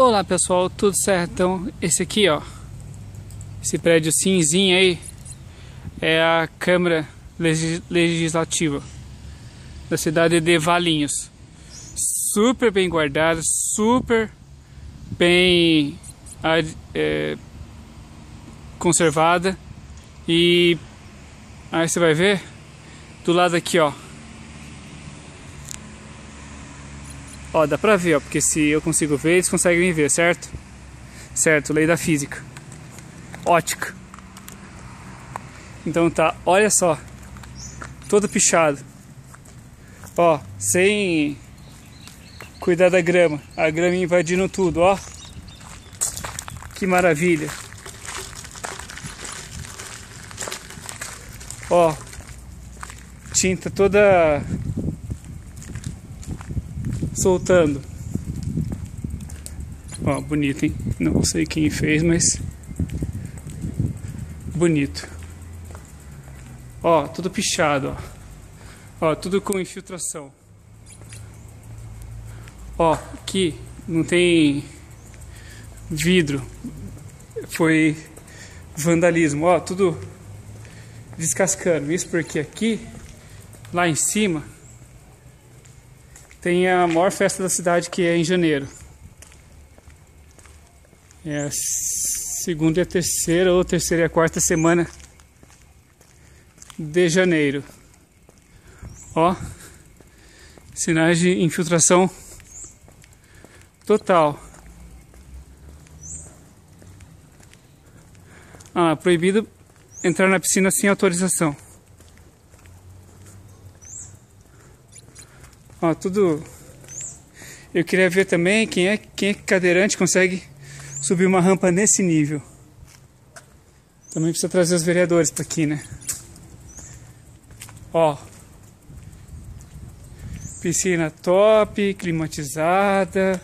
Olá pessoal, tudo certo? Então, esse aqui ó, esse prédio cinzinho aí é a Câmara Legislativa da cidade de Valinhos. Super bem guardada, super bem é, conservada e aí você vai ver do lado aqui ó Ó, dá pra ver, ó, porque se eu consigo ver, eles conseguem me ver, certo? Certo, lei da física. Ótica. Então tá, olha só. Todo pichado. Ó, sem cuidar da grama. A grama invadindo tudo, ó. Que maravilha. Ó, tinta toda soltando. Ó, bonito, hein? Não sei quem fez, mas bonito. Ó, tudo pichado, ó. Ó, tudo com infiltração. Ó, aqui não tem vidro. Foi vandalismo, ó, tudo descascando. Isso porque aqui, lá em cima, tem a maior festa da cidade que é em janeiro. É a segunda e a terceira, ou terceira e a quarta semana de janeiro. Ó, sinais de infiltração total. Ah, proibido entrar na piscina sem autorização. Ó, tudo. Eu queria ver também quem é, quem é cadeirante consegue subir uma rampa nesse nível. Também precisa trazer os vereadores para aqui, né? Ó. Piscina top, climatizada,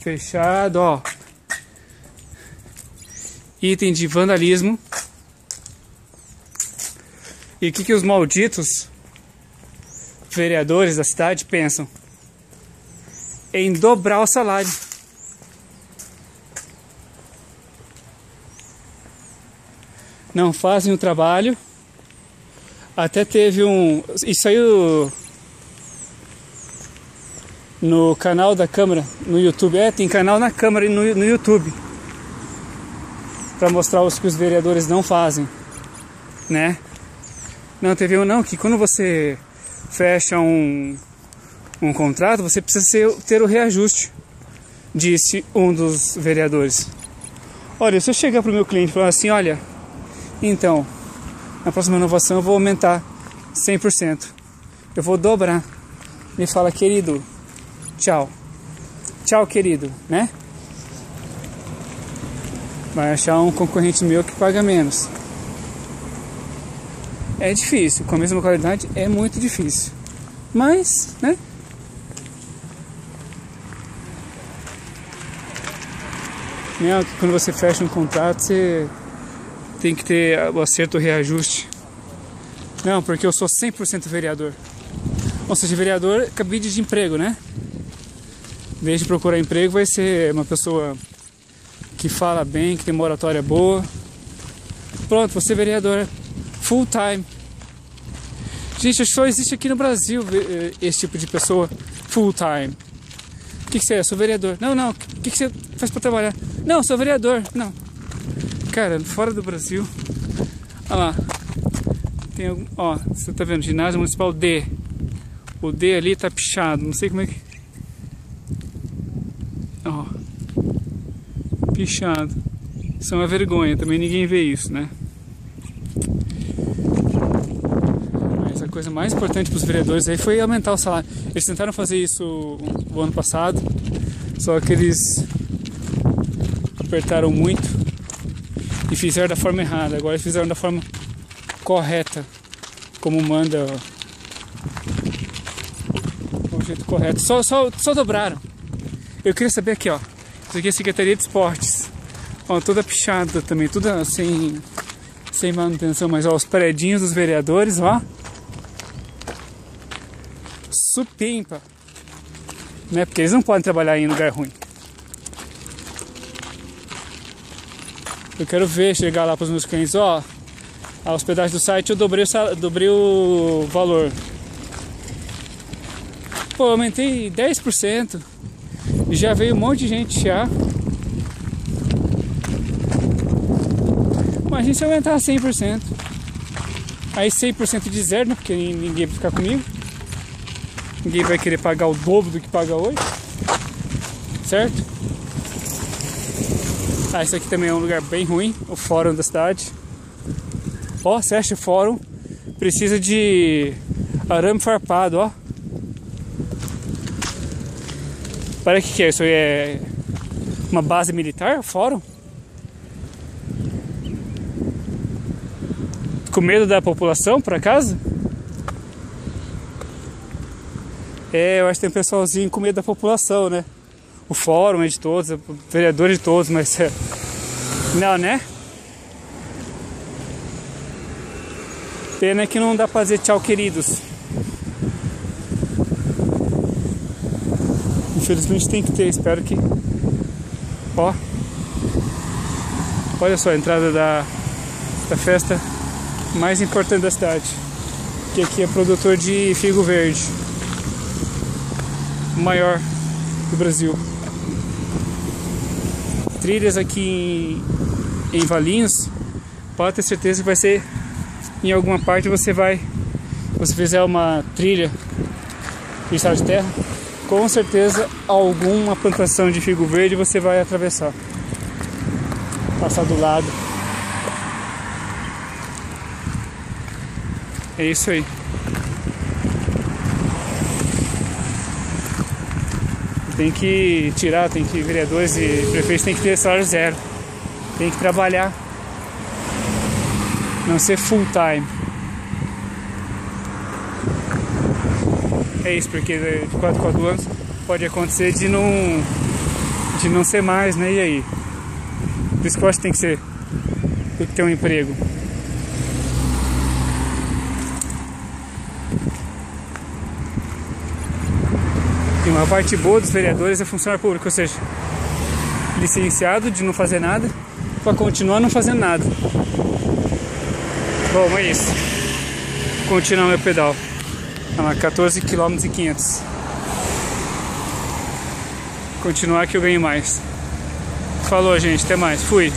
fechado, ó. Item de vandalismo. E o que, que os malditos vereadores da cidade pensam em dobrar o salário. Não fazem o trabalho. Até teve um. Isso aí no canal da Câmara no YouTube. É, tem canal na Câmara e no, no YouTube. Para mostrar os que os vereadores não fazem. Né? Não, teve um não, que quando você fecha um, um contrato, você precisa ser, ter o reajuste, disse um dos vereadores. Olha, se eu chegar para o meu cliente e falar assim, olha, então, na próxima inovação eu vou aumentar 100%, eu vou dobrar. Me fala, querido, tchau. Tchau, querido, né? Vai achar um concorrente meu que paga menos é difícil. Com a mesma qualidade é muito difícil. Mas, né? Não, quando você fecha um contrato, você tem que ter o acerto ou reajuste. Não, porque eu sou 100% vereador. Ou seja, vereador cabide de emprego, né? Em vez de procurar emprego, vai ser uma pessoa que fala bem, que tem uma oratória boa. Pronto, você é vereador full time. Gente, só existe aqui no Brasil eh, esse tipo de pessoa full time. O que, que você é? Sou vereador. Não, não. O que, que você faz para trabalhar? Não, sou vereador. Não. Cara, fora do Brasil. Olha lá. Tem algum. Ó, você tá vendo? Ginásio Municipal D. O D ali tá pichado. Não sei como é que. Ó. Pichado. Isso é uma vergonha. Também ninguém vê isso, né? Coisa mais importante para os vereadores aí foi aumentar o salário. Eles tentaram fazer isso o ano passado, só que eles apertaram muito e fizeram da forma errada. Agora eles fizeram da forma correta, como manda o jeito correto. Só, só, só dobraram. Eu queria saber aqui, ó. Isso aqui é a Secretaria de Esportes. Ó, toda pichada também, tudo sem, sem manutenção, mas ó, os predinhos dos vereadores, ó supimpa, né? Porque eles não podem trabalhar em lugar ruim. Eu quero ver, chegar lá para os meus clientes, ó, a hospedagem do site eu dobrei o, dobrei o valor. Pô, aumentei 10%. E já veio um monte de gente já. Imagina se aumentar 100%. Aí 100% de zero, né? Porque ninguém vai ficar comigo. Ninguém vai querer pagar o dobro do que paga hoje. Certo? Ah, esse aqui também é um lugar bem ruim, o fórum da cidade. Ó, você acha o fórum? Precisa de arame farpado, ó. Para que que é isso? É uma base militar, o fórum? Com medo da população, por acaso? É, eu acho que tem um pessoalzinho com medo da população, né? O fórum é de todos, o vereador é de todos, mas. É, não, né? Pena que não dá pra dizer tchau, queridos. Infelizmente tem que ter, espero que. Ó. Olha só a entrada da, da festa mais importante da cidade. Que aqui é produtor de figo verde. Maior do Brasil. Trilhas aqui em, em Valinhos, pode ter certeza que vai ser em alguma parte você vai, você fizer uma trilha de estrada de terra, com certeza alguma plantação de figo verde você vai atravessar. Passar do lado. É isso aí. Tem que tirar, tem que vereadores e prefeitos tem que ter salário zero. Tem que trabalhar. Não ser full time. É isso, porque de 4 4 anos pode acontecer de não de não ser mais, né? E aí? Por isso que eu acho que tem que ser tem que ter um emprego. E uma parte boa dos vereadores é funcionário público, ou seja, licenciado de não fazer nada para continuar não fazendo nada. Bom, é isso. Continuar meu pedal. Tá 14 km e 500. Continuar que eu ganho mais. Falou, gente. Até mais. Fui.